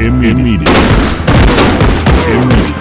Immediate. Immediate.